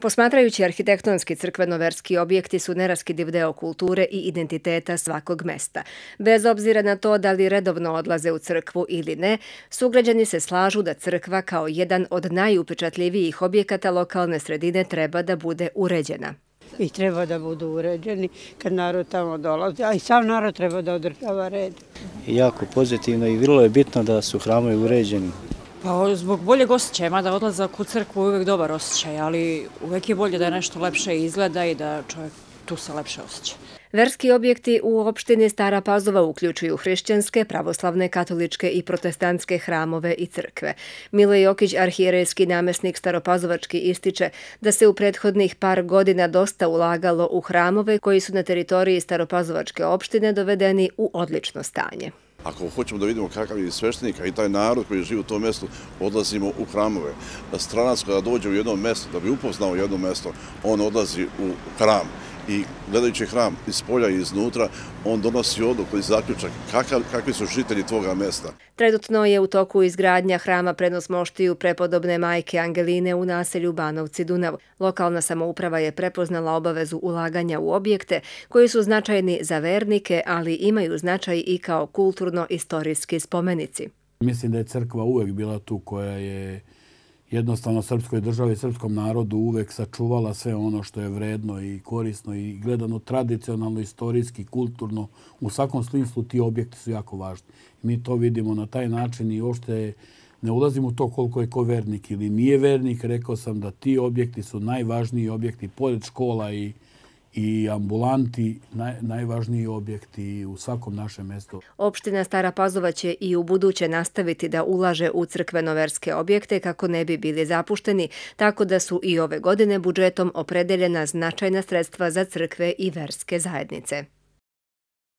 Posmatrajući arhitektonski crkveno-verski objekti su neraskidiv deo kulture i identiteta svakog mesta. Bez obzira na to da li redovno odlaze u crkvu ili ne, sugrađani se slažu da crkva kao jedan od najupečatljivijih objekata lokalne sredine treba da bude uređena. I treba da budu uređeni kad narod tamo dolazi, a i sam narod treba da održava red. Jako pozitivno i vrlo je bitno da su hramovi uređeni. Pa zbog boljeg osjećaja, mada odlazak u crkvu je uvijek dobar osjećaj, ali uvijek je bolje da nešto lepše izgleda i da čovjek tu se lepše osjeća. Verski objekti u opštini Stara Pazova uključuju hrišćanske, pravoslavne, katoličke i protestantske hramove i crkve. Mile Jokić, arhijerejski namesnik Staropazovački, ističe da se u prethodnih par godina dosta ulagalo u hramove koji su na teritoriji Staropazovačke opštine dovedeni u odlično stanje. Ako hoćemo da vidimo kakav je sveštenik, a i taj narod koji živi u tom mjestu, odlazimo u hramove. Stranac kada dođe u jedno mjesto, da bi upoznao jedno mjesto, on odlazi u hram. I gledajući hram iz polja i iznutra, on donosi odluku i zaključak kakvi su žitelji tvoga mjesta. Trenutno je u toku izgradnja hrama prednost moštiju prepodobne majke Angeline u naselju Banovci Dunav. Lokalna samouprava je prepoznala obavezu ulaganja u objekte koji su značajni za vernike, ali imaju značaj i kao kulturno-istorijski spomenici. Mislim da je crkva uvek bila tu koja je jednostavno srpskoj državi, srpskom narodu uvek sačuvala sve ono što je vredno i korisno i gledano tradicionalno, istorijski, kulturno. U svakom smislu ti objekti su jako važni. Mi to vidimo na taj način i ošte ne ulazimo u to koliko je ko vernik ili nije vernik. Rekao sam da ti objekti su najvažniji objekti pored škola i i ambulanti naj, najvažniji objekti u svakom našem mjestu. Opština Stara Pazova će i u buduće nastaviti da ulaže u crkveno-verske objekte kako ne bi bili zapušteni, tako da su i ove godine budžetom opredeljena značajna sredstva za crkve i verske zajednice.